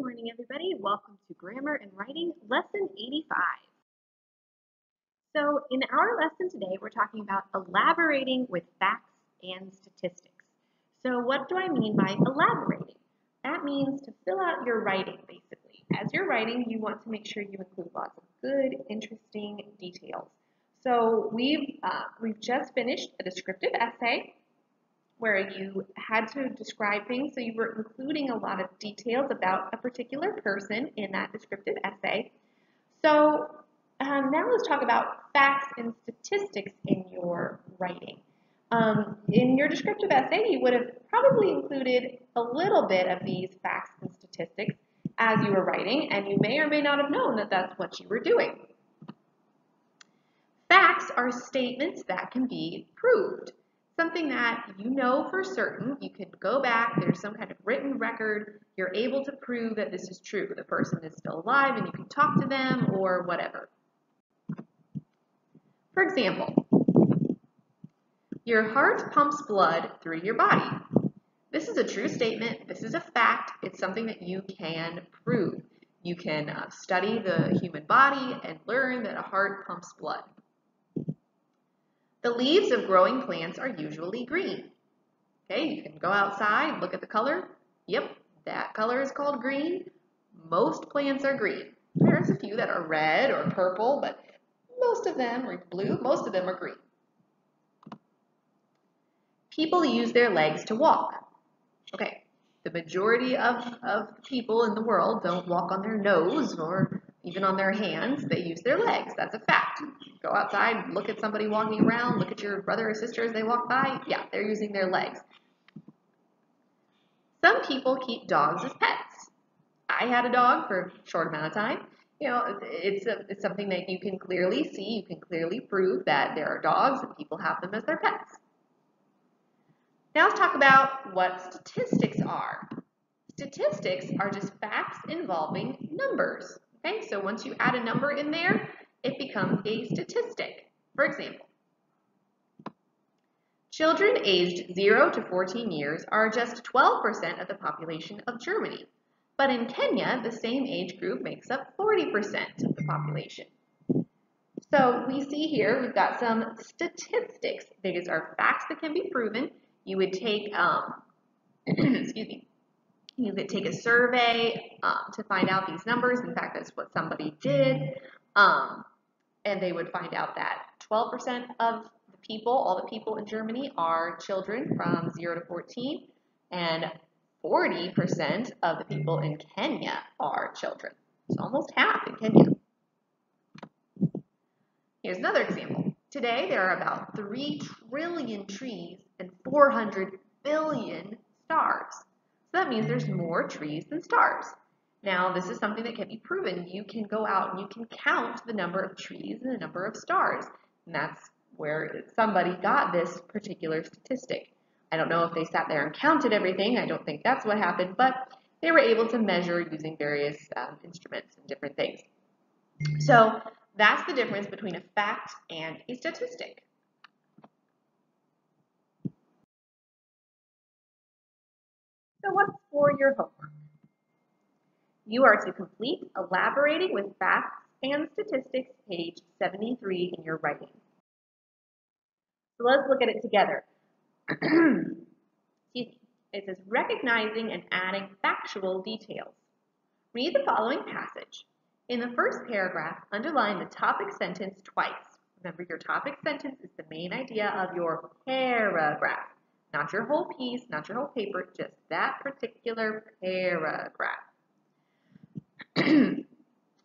morning, everybody. Welcome to Grammar and Writing, Lesson 85. So in our lesson today, we're talking about elaborating with facts and statistics. So what do I mean by elaborating? That means to fill out your writing, basically. As you're writing, you want to make sure you include lots of good, interesting details. So we've, uh, we've just finished a descriptive essay where you had to describe things, so you were including a lot of details about a particular person in that descriptive essay. So um, now let's talk about facts and statistics in your writing. Um, in your descriptive essay, you would have probably included a little bit of these facts and statistics as you were writing, and you may or may not have known that that's what you were doing. Facts are statements that can be proved something that you know for certain, you could go back, there's some kind of written record, you're able to prove that this is true. The person is still alive and you can talk to them or whatever. For example, your heart pumps blood through your body. This is a true statement. This is a fact. It's something that you can prove. You can uh, study the human body and learn that a heart pumps blood. The leaves of growing plants are usually green. Okay, you can go outside, look at the color. Yep, that color is called green. Most plants are green. There's a few that are red or purple, but most of them are blue, most of them are green. People use their legs to walk. Okay, the majority of, of people in the world don't walk on their nose or even on their hands, they use their legs. That's a fact. Go outside, look at somebody walking around, look at your brother or sister as they walk by. Yeah, they're using their legs. Some people keep dogs as pets. I had a dog for a short amount of time. You know, it's, a, it's something that you can clearly see, you can clearly prove that there are dogs and people have them as their pets. Now let's talk about what statistics are. Statistics are just facts involving numbers. Okay, so once you add a number in there, it becomes a statistic. For example, children aged 0 to 14 years are just 12% of the population of Germany. But in Kenya, the same age group makes up 40% of the population. So we see here we've got some statistics. These are facts that can be proven. You would take, um, excuse me, you could take a survey um, to find out these numbers. In fact, that's what somebody did. Um, and they would find out that 12% of the people, all the people in Germany, are children from 0 to 14, and 40% of the people in Kenya are children. It's almost half in Kenya. Here's another example. Today, there are about 3 trillion trees and 400 billion stars. So that means there's more trees than stars. Now, this is something that can be proven. You can go out and you can count the number of trees and the number of stars. And that's where somebody got this particular statistic. I don't know if they sat there and counted everything. I don't think that's what happened, but they were able to measure using various um, instruments and different things. So that's the difference between a fact and a statistic. So what's for your homework? You are to complete elaborating with facts and statistics page 73 in your writing. So let's look at it together. It says recognizing and adding factual details. Read the following passage. In the first paragraph, underline the topic sentence twice. Remember, your topic sentence is the main idea of your paragraph. Not your whole piece, not your whole paper, just that particular paragraph.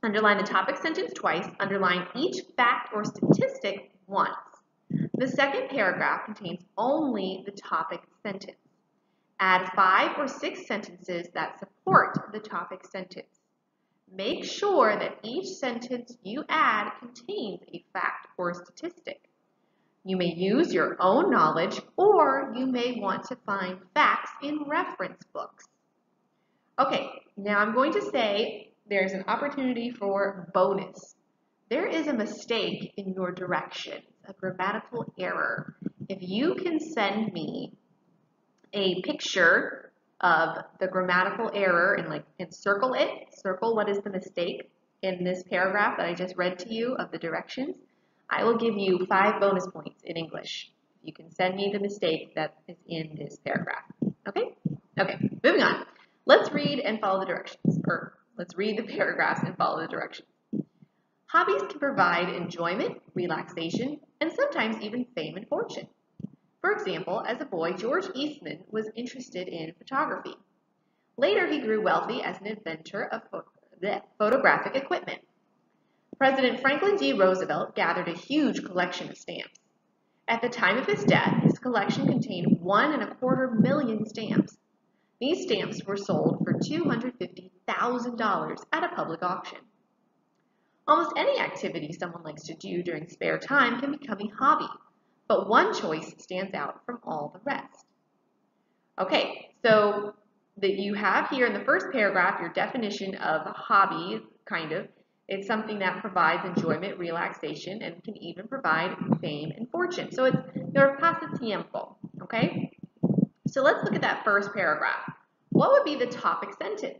underline the topic sentence twice, underline each fact or statistic once. The second paragraph contains only the topic sentence. Add five or six sentences that support the topic sentence. Make sure that each sentence you add contains a fact or statistic. You may use your own knowledge or you may want to find facts in reference books. Okay, now I'm going to say there's an opportunity for bonus. There is a mistake in your direction, a grammatical error. If you can send me a picture of the grammatical error and like and circle it, circle what is the mistake in this paragraph that I just read to you of the directions, I will give you five bonus points in English. You can send me the mistake that is in this paragraph. Okay? Okay, moving on. Let's read and follow the directions, or let's read the paragraphs and follow the directions. Hobbies can provide enjoyment, relaxation, and sometimes even fame and fortune. For example, as a boy, George Eastman was interested in photography. Later, he grew wealthy as an inventor of photographic equipment. President Franklin D. Roosevelt gathered a huge collection of stamps. At the time of his death, his collection contained one and a quarter million stamps. These stamps were sold for $250,000 at a public auction. Almost any activity someone likes to do during spare time can become a hobby, but one choice stands out from all the rest. Okay, so that you have here in the first paragraph your definition of hobby, kind of. It's something that provides enjoyment, relaxation, and can even provide fame and fortune. So it's your pasatiempo, okay? So let's look at that first paragraph. What would be the topic sentence?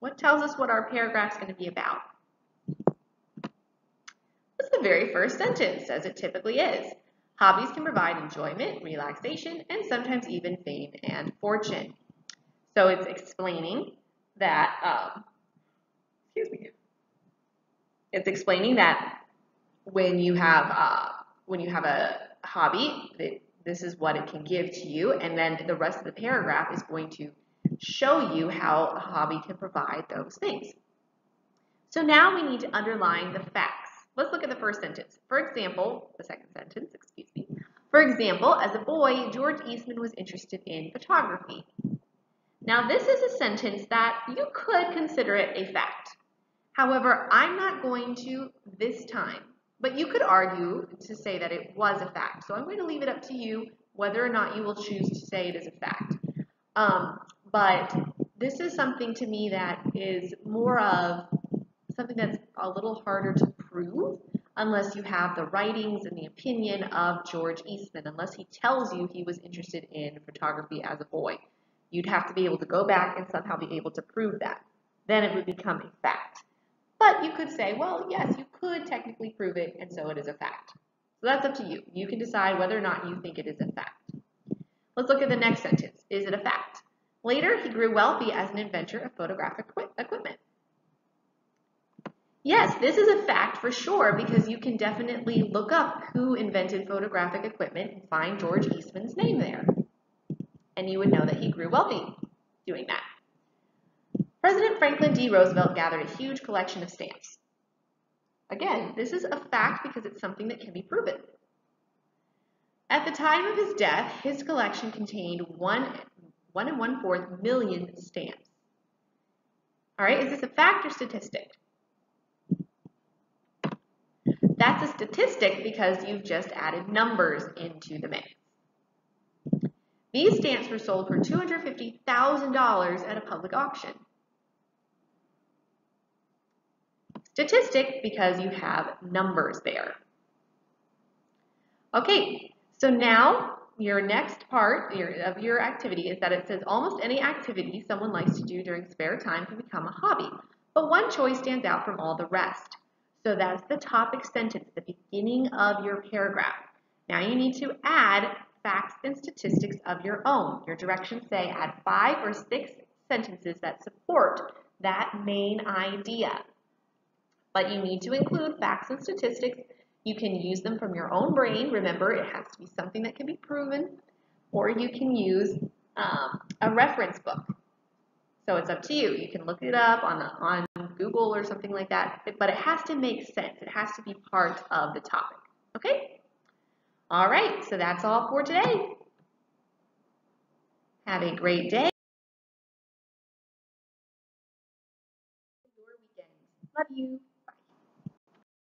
What tells us what our paragraph is going to be about? That's the very first sentence, as it typically is. Hobbies can provide enjoyment, relaxation, and sometimes even fame and fortune. So it's explaining that, um, excuse me, it's explaining that when you have uh, when you have a hobby, that this is what it can give to you, and then the rest of the paragraph is going to show you how a hobby can provide those things. So now we need to underline the facts. Let's look at the first sentence. For example, the second sentence, excuse me. For example, as a boy, George Eastman was interested in photography. Now this is a sentence that you could consider it a fact. However, I'm not going to this time, but you could argue to say that it was a fact. So I'm going to leave it up to you whether or not you will choose to say it is a fact. Um, but this is something to me that is more of something that's a little harder to prove unless you have the writings and the opinion of George Eastman, unless he tells you he was interested in photography as a boy. You'd have to be able to go back and somehow be able to prove that. Then it would become a fact. But you could say, well, yes, you could technically prove it, and so it is a fact. So that's up to you. You can decide whether or not you think it is a fact. Let's look at the next sentence. Is it a fact? Later, he grew wealthy as an inventor of photographic equipment. Yes, this is a fact for sure because you can definitely look up who invented photographic equipment and find George Eastman's name there. And you would know that he grew wealthy doing that. President Franklin D. Roosevelt gathered a huge collection of stamps. Again, this is a fact because it's something that can be proven. At the time of his death, his collection contained one one and one fourth million stamps. All right, is this a fact or statistic? That's a statistic because you've just added numbers into the mix. These stamps were sold for $250,000 at a public auction. Statistic because you have numbers there. Okay, so now your next part of your activity is that it says almost any activity someone likes to do during spare time can become a hobby, but one choice stands out from all the rest. So that's the topic sentence, the beginning of your paragraph. Now you need to add facts and statistics of your own. Your directions say add five or six sentences that support that main idea. But you need to include facts and statistics you can use them from your own brain. Remember, it has to be something that can be proven. Or you can use um, a reference book. So it's up to you. You can look it up on, on Google or something like that. But it has to make sense. It has to be part of the topic. Okay? All right. So that's all for today. Have a great day. Love you.